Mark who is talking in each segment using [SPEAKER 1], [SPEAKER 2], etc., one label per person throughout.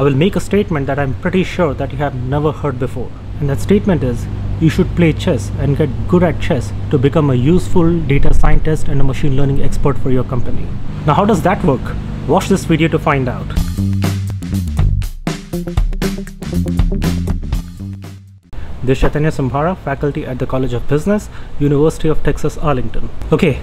[SPEAKER 1] I will make a statement that I'm pretty sure that you have never heard before. And that statement is you should play chess and get good at chess to become a useful data scientist and a machine learning expert for your company. Now, how does that work? Watch this video to find out. This is Chaitanya Sambhara, faculty at the College of Business, University of Texas Arlington. Okay,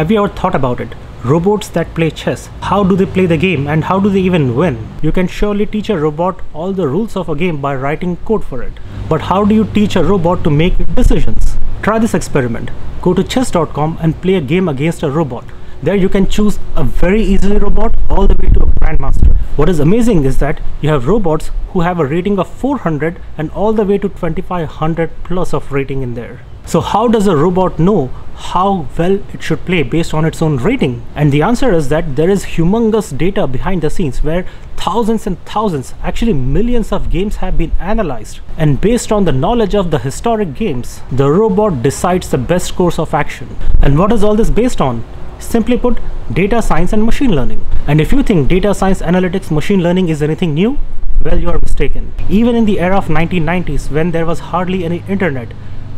[SPEAKER 1] have you ever thought about it? Robots that play chess, how do they play the game and how do they even win? You can surely teach a robot all the rules of a game by writing code for it. But how do you teach a robot to make decisions? Try this experiment. Go to chess.com and play a game against a robot. There you can choose a very easy robot all the way to grandmaster. What is amazing is that you have robots who have a rating of 400 and all the way to 2500 plus of rating in there. So how does a robot know how well it should play based on its own rating? And the answer is that there is humongous data behind the scenes where thousands and thousands, actually millions of games have been analyzed. And based on the knowledge of the historic games, the robot decides the best course of action. And what is all this based on? Simply put, data science and machine learning. And if you think data science, analytics, machine learning is anything new, well, you are mistaken. Even in the era of 1990s, when there was hardly any internet,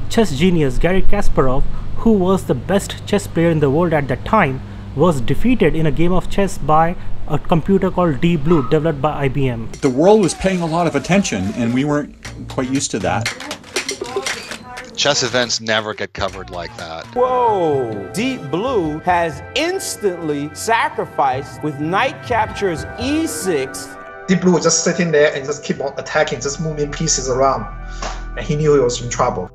[SPEAKER 1] chess genius Garry Kasparov, who was the best chess player in the world at that time, was defeated in a game of chess by a computer called Deep Blue developed by IBM.
[SPEAKER 2] The world was paying a lot of attention and we weren't quite used to that.
[SPEAKER 3] Chess events never get covered like that.
[SPEAKER 4] Whoa! Deep Blue has instantly sacrificed with knight captures e6.
[SPEAKER 5] Deep Blue was just sitting there and just keep on attacking, just moving pieces around. And he knew he was in trouble.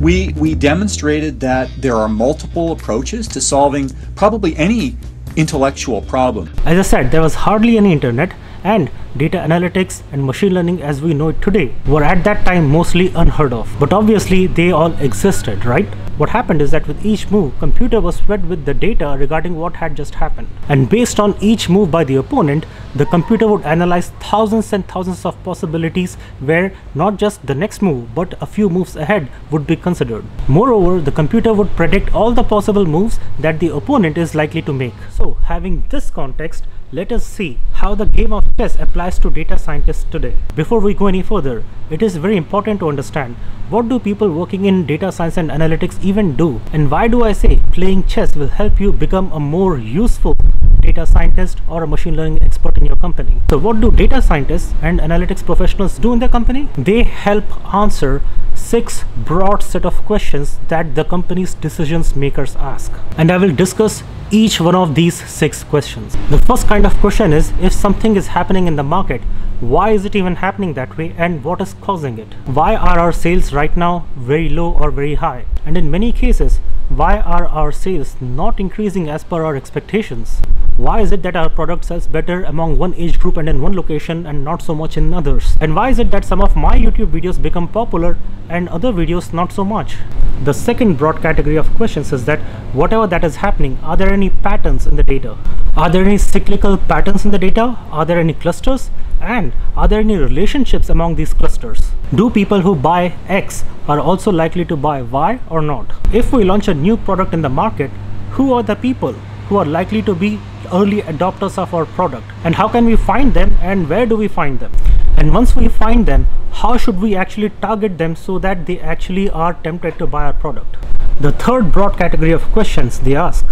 [SPEAKER 2] We, we demonstrated that there are multiple approaches to solving probably any intellectual problem.
[SPEAKER 1] As I said, there was hardly any internet and data analytics and machine learning as we know it today were at that time mostly unheard of. But obviously they all existed, right? What happened is that with each move, computer was fed with the data regarding what had just happened. And based on each move by the opponent, the computer would analyze thousands and thousands of possibilities where not just the next move but a few moves ahead would be considered. Moreover, the computer would predict all the possible moves that the opponent is likely to make. So having this context, let us see how the game of chess applies to data scientists today. Before we go any further, it is very important to understand what do people working in data science and analytics even do and why do I say playing chess will help you become a more useful data scientist or a machine learning expert in your company. So what do data scientists and analytics professionals do in their company? They help answer six broad set of questions that the company's decisions makers ask. And I will discuss each one of these six questions. The first kind of question is if something is happening in the market, why is it even happening that way and what is causing it? Why are our sales right now very low or very high? And in many cases, why are our sales not increasing as per our expectations? Why is it that our product sells better among one age group and in one location and not so much in others? And why is it that some of my YouTube videos become popular and other videos not so much? The second broad category of questions is that whatever that is happening, are there any patterns in the data? Are there any cyclical patterns in the data? Are there any clusters? And are there any relationships among these clusters? Do people who buy X are also likely to buy Y or not? If we launch a new product in the market, who are the people who are likely to be early adopters of our product? And how can we find them and where do we find them? And once we find them how should we actually target them so that they actually are tempted to buy our product? The third broad category of questions they ask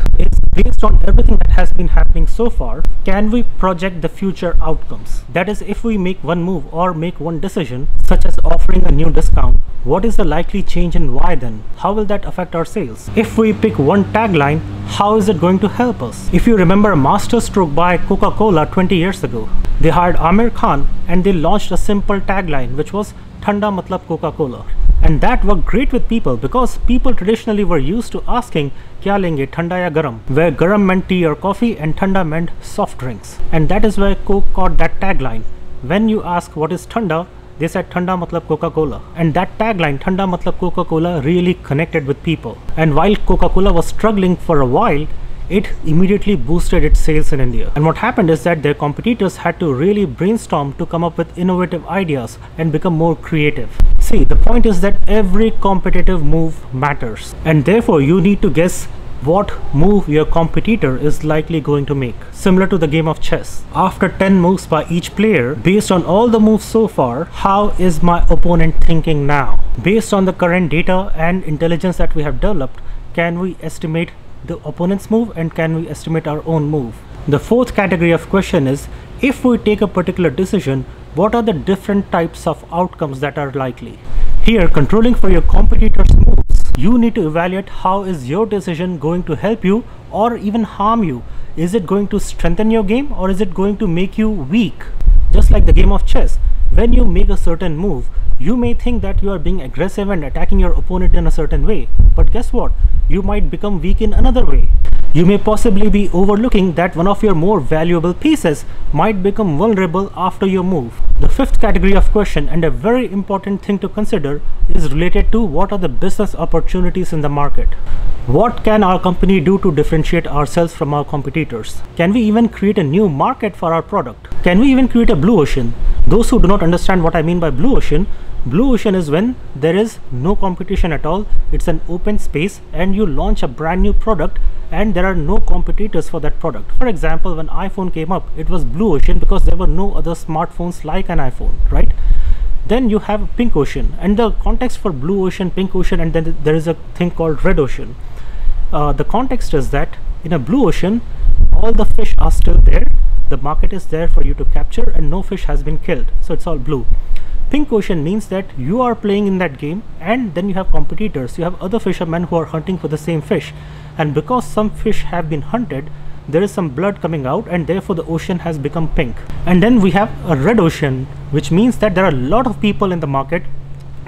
[SPEAKER 1] based on everything that has been happening so far, can we project the future outcomes? That is, if we make one move or make one decision, such as offering a new discount, what is the likely change and why then? How will that affect our sales? If we pick one tagline, how is it going to help us? If you remember Master Stroke by Coca-Cola 20 years ago, they hired Aamir Khan and they launched a simple tagline which was Thanda Matlab Coca-Cola and that worked great with people because people traditionally were used to asking kya lenge thanda ya garam? Where garam meant tea or coffee and thanda meant soft drinks. And that is where coke caught that tagline. When you ask what is thanda? They said thanda matlab coca-cola. And that tagline thanda matlab coca-cola really connected with people. And while coca-cola was struggling for a while it immediately boosted its sales in India. And what happened is that their competitors had to really brainstorm to come up with innovative ideas and become more creative. See, the point is that every competitive move matters and therefore you need to guess what move your competitor is likely going to make. Similar to the game of chess. After 10 moves by each player, based on all the moves so far, how is my opponent thinking now? Based on the current data and intelligence that we have developed, can we estimate the opponent's move and can we estimate our own move? The fourth category of question is if we take a particular decision, what are the different types of outcomes that are likely? Here, controlling for your competitor's moves, you need to evaluate how is your decision going to help you or even harm you. Is it going to strengthen your game or is it going to make you weak? Just like the game of chess, when you make a certain move, you may think that you are being aggressive and attacking your opponent in a certain way, but guess what? You might become weak in another way. You may possibly be overlooking that one of your more valuable pieces might become vulnerable after your move. The fifth category of question and a very important thing to consider is related to what are the business opportunities in the market. What can our company do to differentiate ourselves from our competitors? Can we even create a new market for our product? Can we even create a blue ocean? Those who do not understand what I mean by blue ocean, blue ocean is when there is no competition at all. It's an open space and you launch a brand new product and there are no competitors for that product. For example, when iPhone came up, it was blue ocean because there were no other smartphones like an iPhone, right? Then you have pink ocean and the context for blue ocean, pink ocean and then there is a thing called red ocean. Uh, the context is that in a blue ocean, all the fish are still there. The market is there for you to capture and no fish has been killed. So it's all blue. Pink ocean means that you are playing in that game and then you have competitors. You have other fishermen who are hunting for the same fish and because some fish have been hunted there is some blood coming out and therefore the ocean has become pink and then we have a red ocean which means that there are a lot of people in the market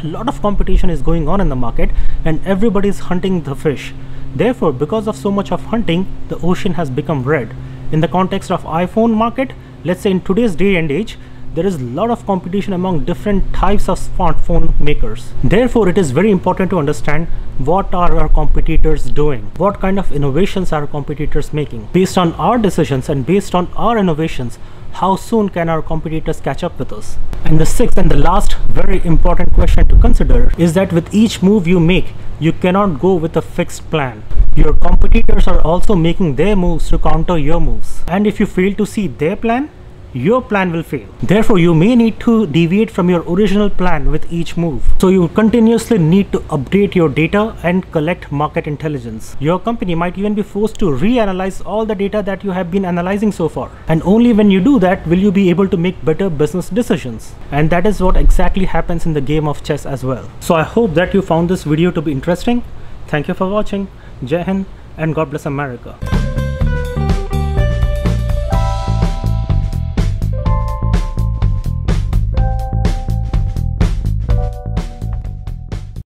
[SPEAKER 1] a lot of competition is going on in the market and everybody is hunting the fish therefore because of so much of hunting the ocean has become red in the context of iphone market let's say in today's day and age there is a lot of competition among different types of smartphone makers. Therefore, it is very important to understand what are our competitors doing? What kind of innovations are competitors making? Based on our decisions and based on our innovations, how soon can our competitors catch up with us? And the sixth and the last very important question to consider is that with each move you make, you cannot go with a fixed plan. Your competitors are also making their moves to counter your moves. And if you fail to see their plan, your plan will fail. Therefore, you may need to deviate from your original plan with each move. So you continuously need to update your data and collect market intelligence. Your company might even be forced to reanalyze all the data that you have been analyzing so far. And only when you do that will you be able to make better business decisions. And that is what exactly happens in the game of chess as well. So I hope that you found this video to be interesting. Thank you for watching. Jai Hind and God bless America.